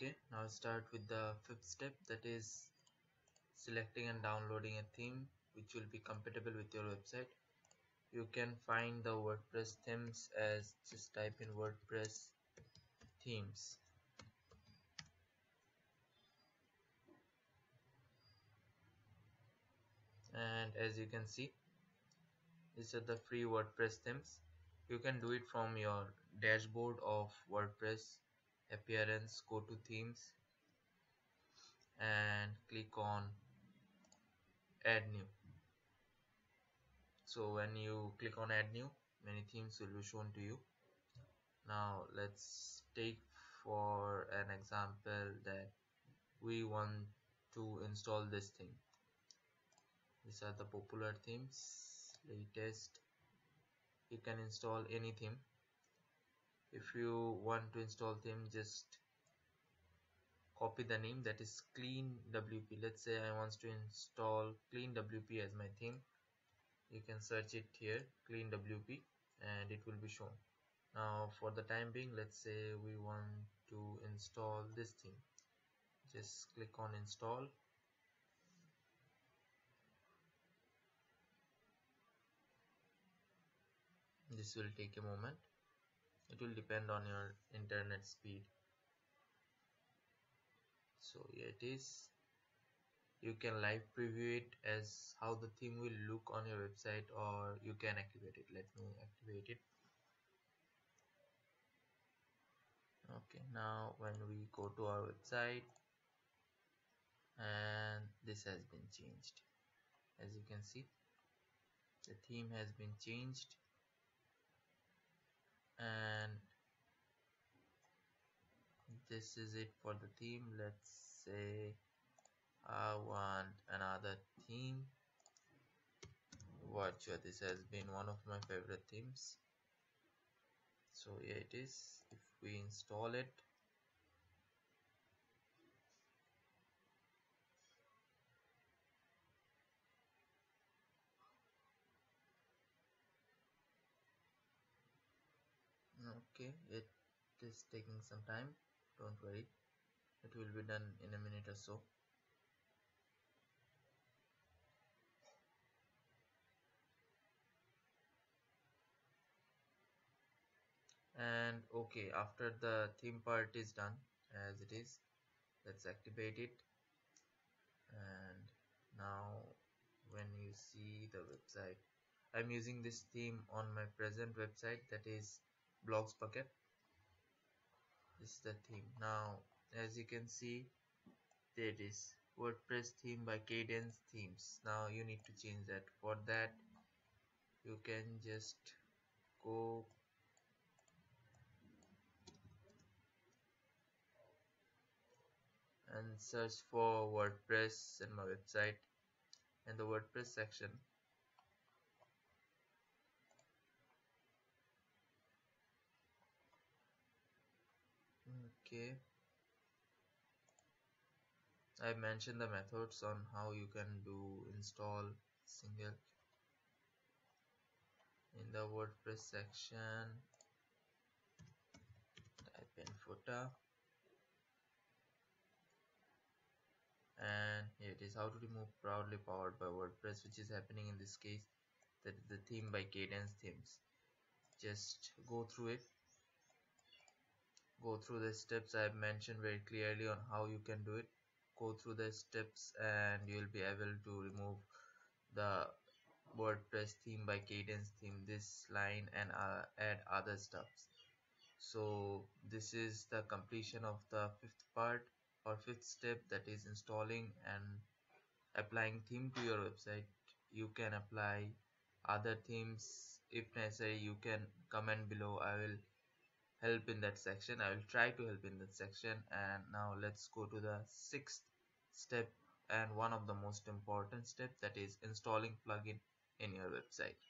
okay now start with the fifth step that is selecting and downloading a theme which will be compatible with your website. You can find the WordPress themes as just type in WordPress themes. And as you can see these are the free WordPress themes. You can do it from your dashboard of WordPress appearance go to themes and click on add new. So when you click on add new many themes will be shown to you. Now let's take for an example that we want to install this thing. These are the popular themes latest. You can install any theme if you want to install theme just copy the name that is clean wp let's say i want to install clean wp as my theme. You can search it here clean wp and it will be shown. Now for the time being let's say we want to install this theme. Just click on install. This will take a moment it will depend on your internet speed. So here it is. You can live preview it as how the theme will look on your website or you can activate it. Let me activate it. Okay now when we go to our website and this has been changed. As you can see the theme has been changed and this is it for the theme let's say I want another theme Virtue this has been one of my favorite themes so here it is. If we install it okay it is taking some time don't worry. It will be done in a minute or so. And okay after the theme part is done as it is let's activate it. And now when you see the website I'm using this theme on my present website that is Blogsbucket this is the theme. Now as you can see there is. WordPress theme by Kadence themes. Now you need to change that. For that you can just go and search for WordPress in my website. In the WordPress section okay I mentioned the methods on how you can do install single in the WordPress section. Type in footer. And here it is how to remove proudly powered by WordPress which is happening in this case that is the theme by Kadence themes. Just go through it go through the steps I've mentioned very clearly on how you can do it. Go through the steps and you'll be able to remove the WordPress theme by Kadence theme this line and uh, add other stuffs. So this is the completion of the fifth part or fifth step that is installing and applying theme to your website. You can apply other themes. If necessary you can comment below. I will help in that section. I will try to help in that section. And now let's go to the sixth step and one of the most important step that is installing plugin in your website